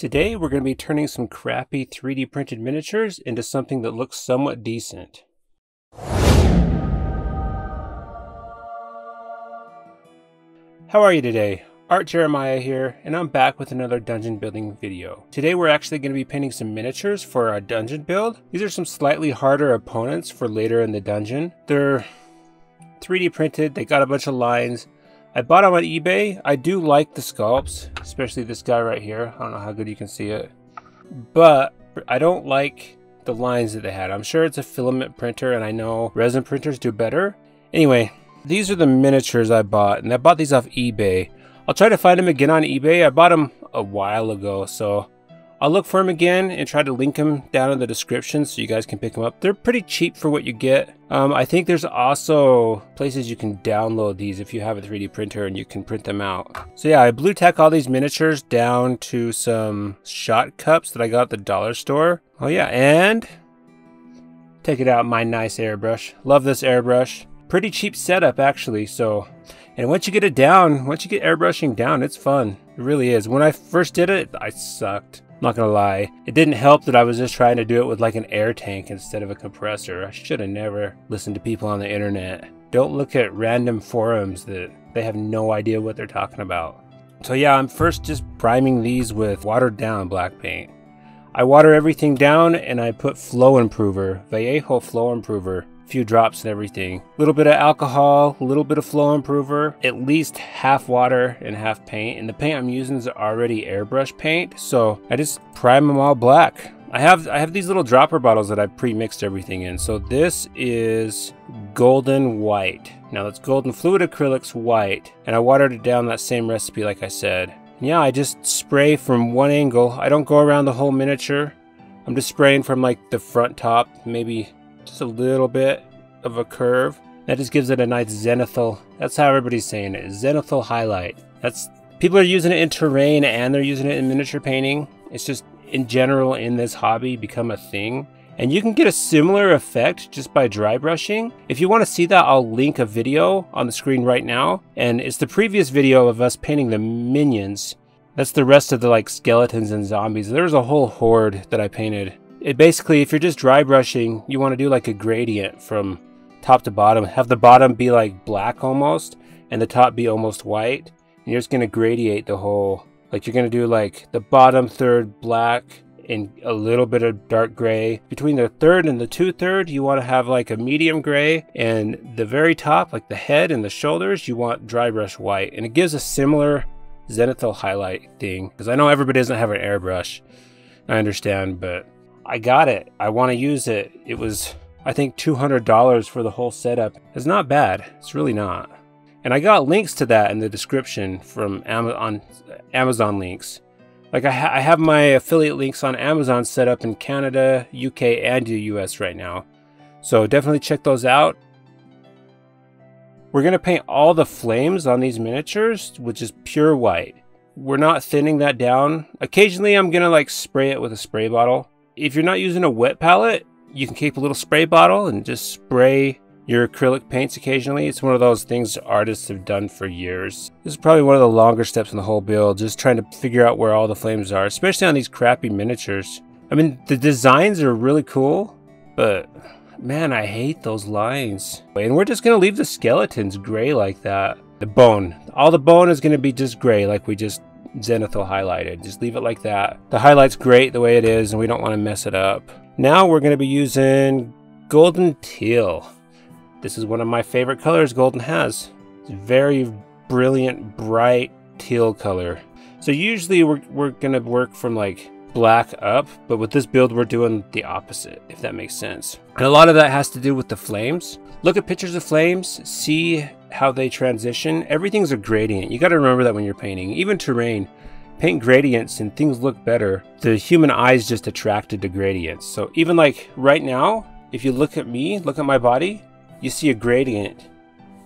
Today we're going to be turning some crappy 3D printed miniatures into something that looks somewhat decent. How are you today? Art Jeremiah here, and I'm back with another dungeon building video. Today we're actually going to be painting some miniatures for our dungeon build. These are some slightly harder opponents for later in the dungeon. They're 3D printed, they got a bunch of lines, I bought them on eBay. I do like the sculpts, especially this guy right here. I don't know how good you can see it. But I don't like the lines that they had. I'm sure it's a filament printer and I know resin printers do better. Anyway, these are the miniatures I bought and I bought these off eBay. I'll try to find them again on eBay. I bought them a while ago, so I'll look for them again and try to link them down in the description so you guys can pick them up. They're pretty cheap for what you get. Um, I think there's also places you can download these if you have a 3D printer and you can print them out. So yeah, I blue tack all these miniatures down to some shot cups that I got at the dollar store. Oh yeah, and take it out my nice airbrush. Love this airbrush. Pretty cheap setup actually, so and once you get it down, once you get airbrushing down, it's fun. It really is. When I first did it, I sucked not gonna lie. It didn't help that I was just trying to do it with like an air tank instead of a compressor. I should have never listened to people on the internet. Don't look at random forums that they have no idea what they're talking about. So yeah, I'm first just priming these with watered down black paint. I water everything down and I put flow improver, Vallejo flow improver few drops and everything. A little bit of alcohol, a little bit of flow improver, at least half water and half paint. And the paint I'm using is already airbrush paint, so I just prime them all black. I have I have these little dropper bottles that I've pre-mixed everything in. So this is golden white. Now that's golden fluid acrylics white, and I watered it down that same recipe like I said. Yeah, I just spray from one angle. I don't go around the whole miniature. I'm just spraying from like the front top, maybe just a little bit of a curve. That just gives it a nice zenithal. That's how everybody's saying it. Zenithal highlight. That's people are using it in terrain and they're using it in miniature painting. It's just in general in this hobby become a thing. And you can get a similar effect just by dry brushing. If you want to see that, I'll link a video on the screen right now. And it's the previous video of us painting the minions. That's the rest of the like skeletons and zombies. There's a whole horde that I painted it basically, if you're just dry brushing, you want to do like a gradient from top to bottom. Have the bottom be like black almost, and the top be almost white. And you're just going to gradiate the whole, like you're going to do like the bottom third black and a little bit of dark gray. Between the third and the two third, you want to have like a medium gray. And the very top, like the head and the shoulders, you want dry brush white. And it gives a similar zenithal highlight thing. Because I know everybody doesn't have an airbrush. I understand, but I got it. I want to use it. It was, I think, $200 for the whole setup. It's not bad. It's really not. And I got links to that in the description from Amazon, Amazon links. Like I, ha I have my affiliate links on Amazon set up in Canada, UK, and the US right now. So definitely check those out. We're going to paint all the flames on these miniatures with just pure white. We're not thinning that down. Occasionally I'm going to like spray it with a spray bottle if you're not using a wet palette, you can keep a little spray bottle and just spray your acrylic paints occasionally. It's one of those things artists have done for years. This is probably one of the longer steps in the whole build, just trying to figure out where all the flames are, especially on these crappy miniatures. I mean, the designs are really cool, but man, I hate those lines. And we're just gonna leave the skeletons gray like that. The bone, all the bone is gonna be just gray like we just zenithal highlighted. Just leave it like that. The highlight's great the way it is and we don't want to mess it up. Now we're going to be using golden teal. This is one of my favorite colors golden has. It's very brilliant, bright teal color. So usually we're, we're going to work from like black up, but with this build we're doing the opposite, if that makes sense. And a lot of that has to do with the flames. Look at pictures of flames, see how they transition. Everything's a gradient. You got to remember that when you're painting. Even terrain, paint gradients and things look better. The human eye is just attracted to gradients. So even like right now, if you look at me, look at my body, you see a gradient.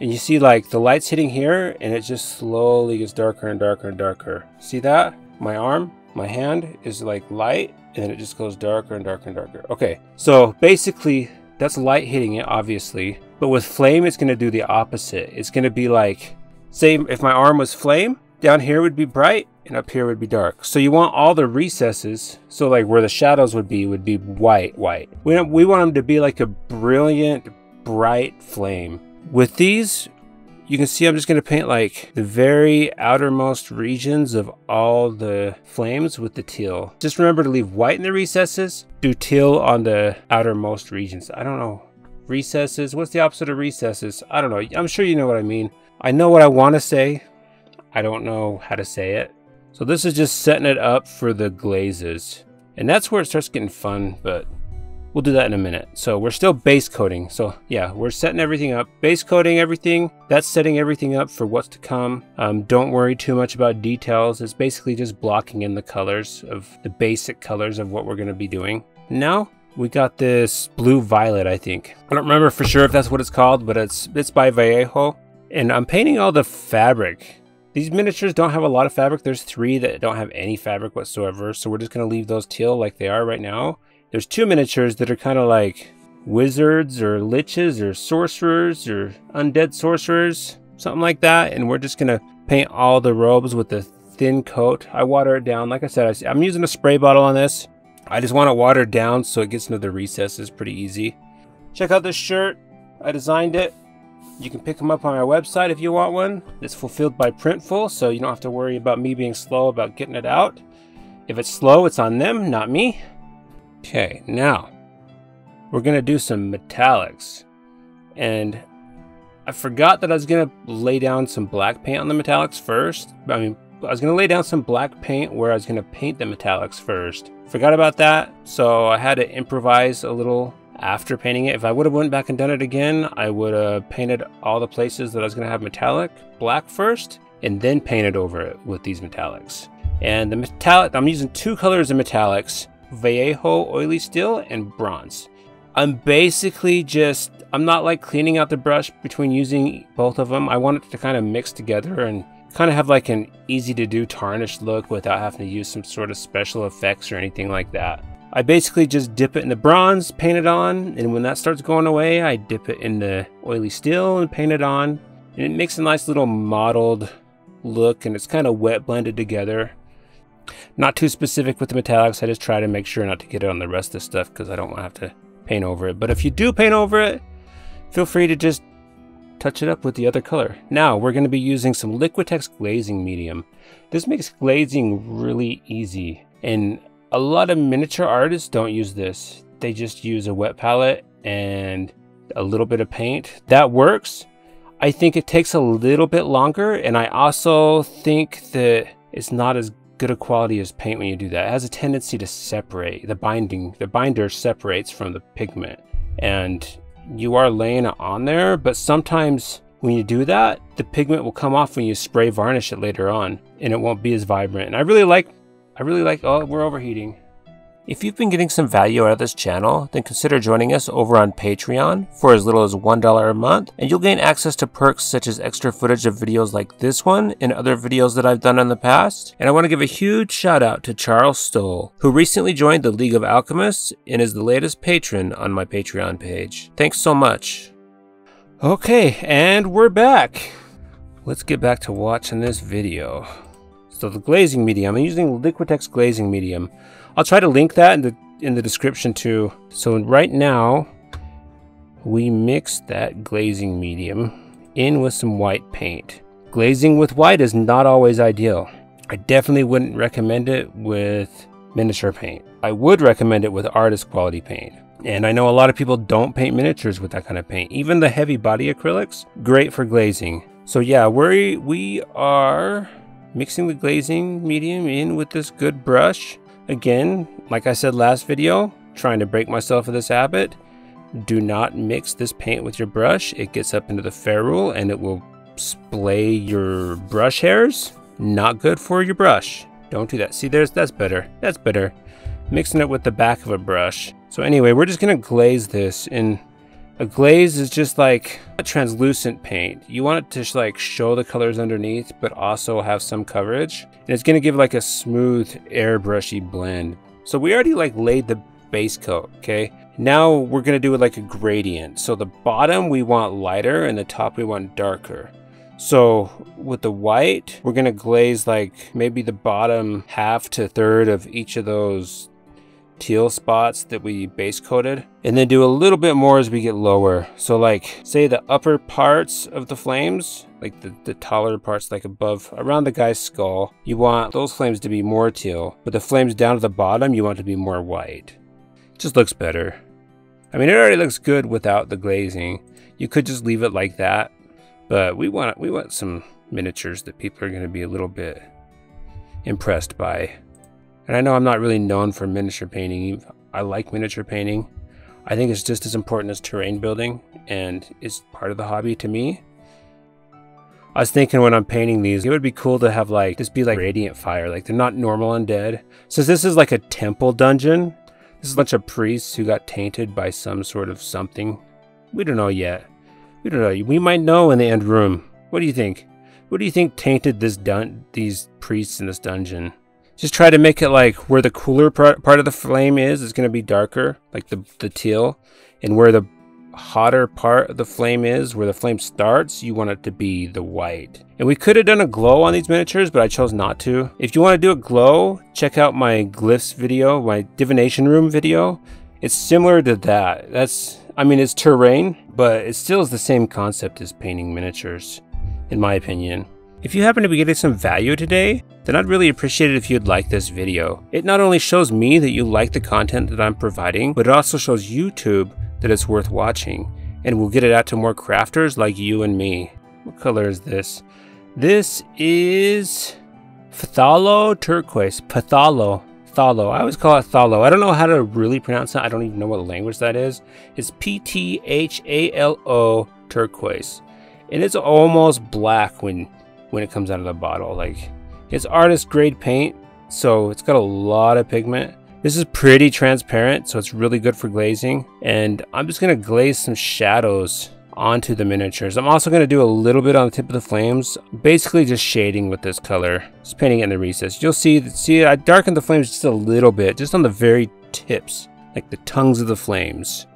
And you see like the light's hitting here and it just slowly gets darker and darker and darker. See that? My arm, my hand is like light and then it just goes darker and darker and darker. Okay, so basically that's light hitting it, obviously. But with flame, it's going to do the opposite. It's going to be like, say if my arm was flame, down here would be bright, and up here would be dark. So you want all the recesses, so like where the shadows would be, would be white, white. We, we want them to be like a brilliant, bright flame. With these, you can see I'm just going to paint like the very outermost regions of all the flames with the teal. Just remember to leave white in the recesses, do teal on the outermost regions. I don't know. Recesses, what's the opposite of recesses? I don't know. I'm sure you know what I mean. I know what I want to say. I don't know how to say it. So this is just setting it up for the glazes. And that's where it starts getting fun, but we'll do that in a minute. So we're still base coating. So yeah, we're setting everything up, base coating everything. That's setting everything up for what's to come. Um, don't worry too much about details. It's basically just blocking in the colors of the basic colors of what we're gonna be doing. Now we got this blue violet, I think. I don't remember for sure if that's what it's called, but it's it's by Vallejo. And I'm painting all the fabric. These miniatures don't have a lot of fabric. There's three that don't have any fabric whatsoever. So we're just gonna leave those teal like they are right now. There's two miniatures that are kind of like wizards or liches or sorcerers or undead sorcerers, something like that. And we're just gonna paint all the robes with a thin coat. I water it down. Like I said, I'm using a spray bottle on this. I just want it watered down so it gets into the recesses pretty easy. Check out this shirt. I designed it. You can pick them up on my website if you want one. It's fulfilled by Printful, so you don't have to worry about me being slow about getting it out. If it's slow, it's on them, not me. Okay, now we're gonna do some metallics. And I forgot that I was gonna lay down some black paint on the metallics first. I mean, I was gonna lay down some black paint where I was gonna paint the metallics first. Forgot about that, so I had to improvise a little after painting it. If I would have went back and done it again, I would have painted all the places that I was gonna have metallic black first, and then painted over it with these metallics. And the metallic, I'm using two colors of metallics. Vallejo Oily Steel and Bronze. I'm basically just, I'm not like cleaning out the brush between using both of them. I want it to kind of mix together and kind of have like an easy to do tarnish look without having to use some sort of special effects or anything like that. I basically just dip it in the bronze, paint it on, and when that starts going away, I dip it in the oily steel and paint it on. And it makes a nice little mottled look and it's kind of wet blended together. Not too specific with the metallics. I just try to make sure not to get it on the rest of the stuff because I don't want to have to paint over it. But if you do paint over it, feel free to just touch it up with the other color. Now we're going to be using some Liquitex glazing medium. This makes glazing really easy and a lot of miniature artists don't use this. They just use a wet palette and a little bit of paint. That works. I think it takes a little bit longer and I also think that it's not as good a quality as paint when you do that. It has a tendency to separate. The binding, the binder separates from the pigment. And you are laying it on there, but sometimes when you do that, the pigment will come off when you spray varnish it later on and it won't be as vibrant. And I really like, I really like, oh, we're overheating. If you've been getting some value out of this channel, then consider joining us over on Patreon for as little as $1 a month, and you'll gain access to perks such as extra footage of videos like this one and other videos that I've done in the past. And I want to give a huge shout out to Charles Stoll, who recently joined the League of Alchemists and is the latest patron on my Patreon page. Thanks so much. Okay, and we're back. Let's get back to watching this video. So the glazing medium, I'm using Liquitex glazing medium. I'll try to link that in the in the description too. So right now, we mix that glazing medium in with some white paint. Glazing with white is not always ideal. I definitely wouldn't recommend it with miniature paint. I would recommend it with artist quality paint. And I know a lot of people don't paint miniatures with that kind of paint. Even the heavy body acrylics, great for glazing. So yeah, we we are mixing the glazing medium in with this good brush. Again, like I said last video, trying to break myself of this habit, do not mix this paint with your brush. It gets up into the ferrule and it will splay your brush hairs. Not good for your brush. Don't do that. See, there's that's better. That's better. Mixing it with the back of a brush. So anyway, we're just gonna glaze this and a glaze is just like a translucent paint. You want it to like show the colors underneath, but also have some coverage. And it's gonna give like a smooth airbrushy blend. So we already like laid the base coat, okay? Now we're gonna do it like a gradient. So the bottom we want lighter and the top we want darker. So with the white, we're gonna glaze like maybe the bottom half to third of each of those teal spots that we base coated and then do a little bit more as we get lower. So like say the upper parts of the flames, like the, the taller parts like above around the guy's skull, you want those flames to be more teal, but the flames down at the bottom you want to be more white. It just looks better. I mean it already looks good without the glazing. You could just leave it like that, but we want we want some miniatures that people are going to be a little bit impressed by. And I know I'm not really known for miniature painting. I like miniature painting. I think it's just as important as terrain building and it's part of the hobby to me. I was thinking when I'm painting these, it would be cool to have like, this be like radiant fire. Like they're not normal undead. Since this is like a temple dungeon, this is a bunch of priests who got tainted by some sort of something. We don't know yet. We don't know. We might know in the end room. What do you think? What do you think tainted this dun these priests in this dungeon? Just try to make it like where the cooler part, of the flame is, is going to be darker, like the, the teal. And where the hotter part of the flame is, where the flame starts, you want it to be the white. And we could have done a glow on these miniatures, but I chose not to. If you want to do a glow, check out my glyphs video, my divination room video. It's similar to that. That's, I mean, it's terrain, but it still is the same concept as painting miniatures, in my opinion. If you happen to be getting some value today, then I'd really appreciate it if you'd like this video. It not only shows me that you like the content that I'm providing, but it also shows YouTube that it's worth watching, and we'll get it out to more crafters like you and me. What color is this? This is Phthalo turquoise. Phthalo. Thalo. I always call it Thalo. I don't know how to really pronounce it. I don't even know what language that is. It's P-T-H-A-L-O turquoise. And it's almost black when when it comes out of the bottle. Like it's artist grade paint, so it's got a lot of pigment. This is pretty transparent, so it's really good for glazing. And I'm just gonna glaze some shadows onto the miniatures. I'm also gonna do a little bit on the tip of the flames, basically just shading with this color, just painting it in the recess. You'll see, see I darkened the flames just a little bit, just on the very tips, like the tongues of the flames.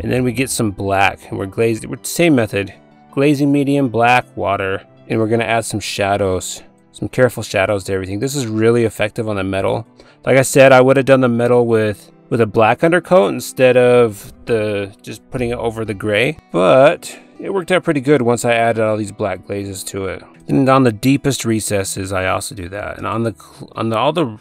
And then we get some black, and we're glazed, same method, glazing medium, black, water, and we're gonna add some shadows some careful shadows to everything. This is really effective on the metal. Like I said I would have done the metal with with a black undercoat instead of the just putting it over the gray but it worked out pretty good once I added all these black glazes to it. And on the deepest recesses I also do that. And on the on the all the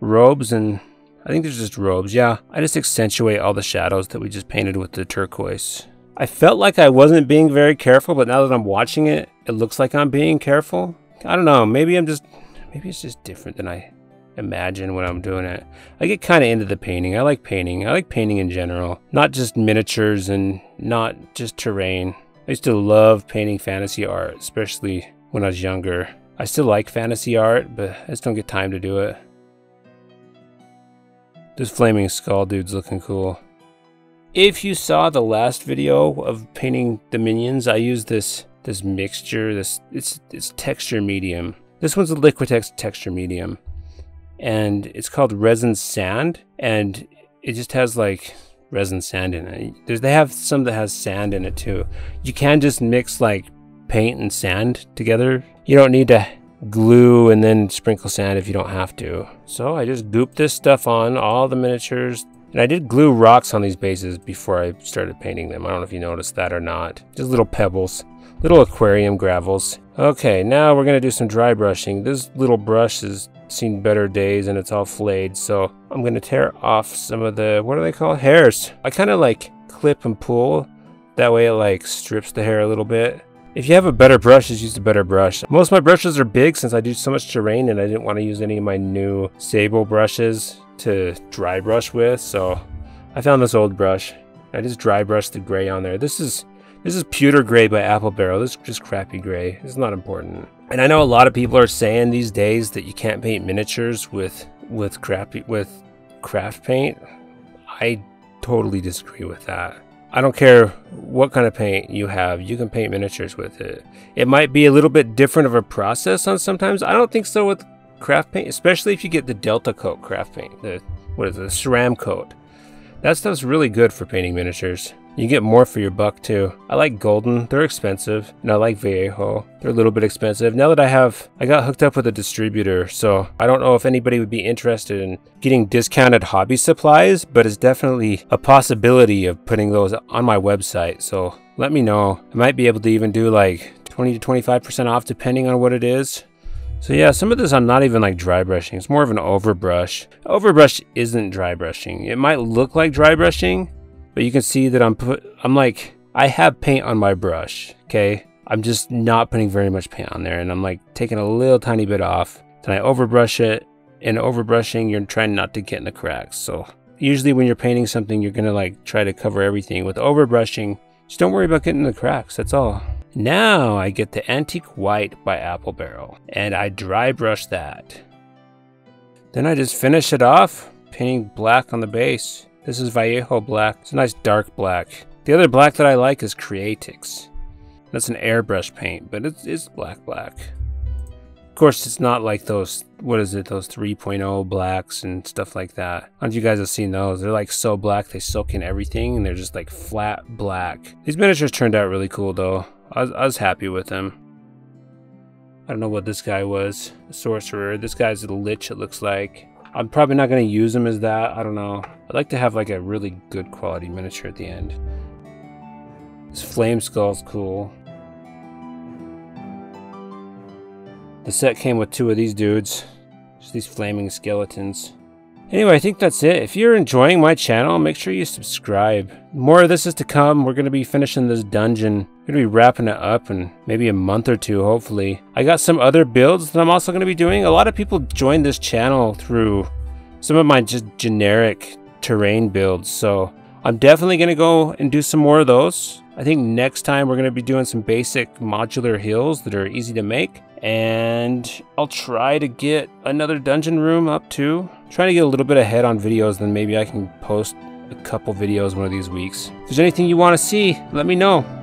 robes and I think there's just robes yeah I just accentuate all the shadows that we just painted with the turquoise. I felt like I wasn't being very careful, but now that I'm watching it, it looks like I'm being careful. I don't know, maybe I'm just, maybe it's just different than I imagine when I'm doing it. I get kind of into the painting. I like painting. I like painting in general, not just miniatures and not just terrain. I used to love painting fantasy art, especially when I was younger. I still like fantasy art, but I just don't get time to do it. This flaming skull dude's looking cool. If you saw the last video of painting the minions, I used this this mixture, this it's it's texture medium. This one's a Liquitex texture medium. And it's called resin sand and it just has like resin sand in it. There's, they have some that has sand in it too. You can just mix like paint and sand together. You don't need to glue and then sprinkle sand if you don't have to. So I just goop this stuff on all the miniatures, and I did glue rocks on these bases before I started painting them. I don't know if you noticed that or not. Just little pebbles, little aquarium gravels. Okay, now we're gonna do some dry brushing. This little brush has seen better days and it's all flayed, so I'm gonna tear off some of the, what are they called? Hairs. I kind of like clip and pull. That way it like strips the hair a little bit. If you have a better brush, just use a better brush. Most of my brushes are big since I do so much terrain and I didn't want to use any of my new Sable brushes to dry brush with, so I found this old brush. I just dry brushed the gray on there. This is this is pewter gray by Apple Barrel. This is just crappy gray. It's not important. And I know a lot of people are saying these days that you can't paint miniatures with with crappy with craft paint. I totally disagree with that. I don't care what kind of paint you have, you can paint miniatures with it. It might be a little bit different of a process on sometimes. I don't think so with craft paint, especially if you get the Delta Coat craft paint, the what is it, the Ceramcoat. That stuff's really good for painting miniatures. You get more for your buck too. I like Golden, they're expensive, and I like Vallejo. They're a little bit expensive. Now that I have, I got hooked up with a distributor, so I don't know if anybody would be interested in getting discounted hobby supplies, but it's definitely a possibility of putting those on my website. So let me know. I might be able to even do like 20 to 25% off depending on what it is. So yeah, some of this I'm not even like dry brushing. It's more of an overbrush. Overbrush isn't dry brushing. It might look like dry brushing, but you can see that I'm put I'm like I have paint on my brush, okay? I'm just not putting very much paint on there and I'm like taking a little tiny bit off. Then I overbrush it. And overbrushing, you're trying not to get in the cracks. So usually when you're painting something, you're gonna like try to cover everything. With overbrushing, just don't worry about getting in the cracks, that's all. Now I get the Antique White by Apple Barrel and I dry brush that. Then I just finish it off, painting black on the base. This is Vallejo black, it's a nice dark black. The other black that I like is Createx. That's an airbrush paint, but it's, it's black black. Of course, it's not like those, what is it, those 3.0 blacks and stuff like that. I if you guys have seen those. They're like so black, they soak in everything, and they're just like flat black. These miniatures turned out really cool though. I was, I was happy with them. I don't know what this guy was. A sorcerer. This guy's a lich, it looks like. I'm probably not going to use them as that. I don't know. I'd like to have like a really good quality miniature at the end. This flame skull's cool. The set came with two of these dudes. Just these flaming skeletons. Anyway, I think that's it. If you're enjoying my channel, make sure you subscribe. More of this is to come. We're going to be finishing this dungeon. We're going to be wrapping it up in maybe a month or two, hopefully. I got some other builds that I'm also going to be doing. A lot of people joined this channel through some of my just generic terrain builds. So I'm definitely going to go and do some more of those. I think next time we're going to be doing some basic modular hills that are easy to make. And I'll try to get another dungeon room up too. Trying to get a little bit ahead on videos, then maybe I can post a couple videos one of these weeks. If there's anything you want to see, let me know.